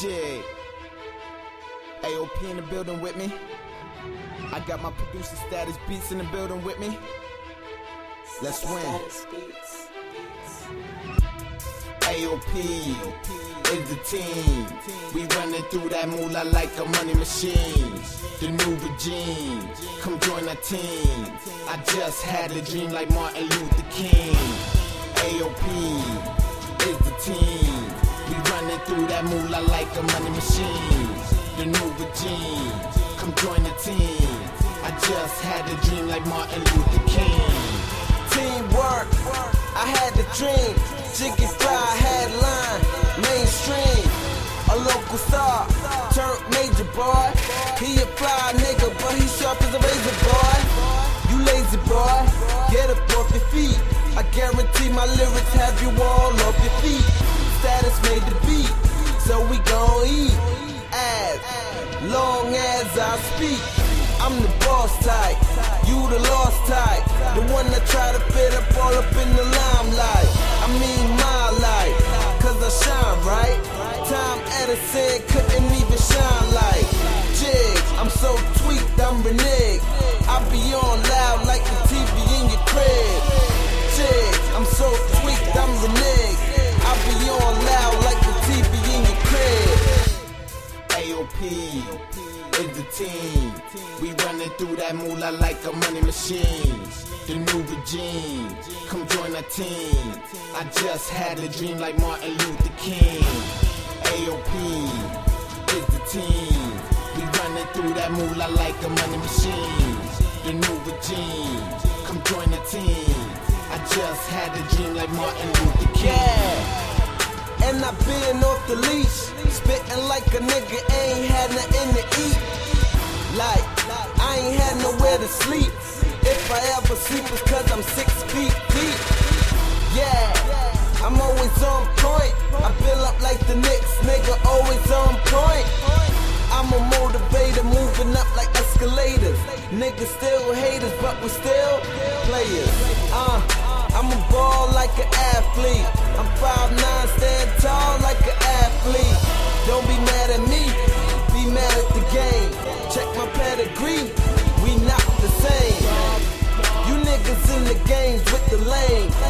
Jig. AOP in the building with me. I got my producer status beats in the building with me. Let's win. AOP is the team. We running through that moolah like a money machine. The new regime, come join our team. I just had a dream like Martin Luther King. AOP is the team. Through that moolah like a money machine. The new regime, come join the team. I just had a dream like Martin Luther King. Teamwork, I had the dream. Jiggy Fly headline, mainstream. A local star, turned major boy. He a fly nigga, but he sharp as a razor boy. You lazy boy, get up off your feet. I guarantee my lyrics have you all off your feet. Status made the I'm the boss type. You the lost type, the one that try to fit up all up in the limelight. I mean my life, cause I shine right. Time Edison couldn't even shine like Jig. I'm so tweaked, I'm reneged. I be on team. We running through that moolah like a money machine. The new regime, come join our team. I just had a dream like Martin Luther King. AOP is the team. We running through that moolah like a money machine. The new regime, come join the team. I just had a dream like Martin Luther King. Yeah. And I been off the leash, spitting like a nigga ain't Like, I ain't had nowhere to sleep. If I ever sleep, it's cause I'm six feet deep. Yeah, I'm always on point. I build up like the Knicks, nigga, always on point. I'm a motivator, moving up like escalators. Niggas still haters, but we still players. Uh, I'm a ball like an athlete. I'm 5'9, stand tall like an athlete. The lane.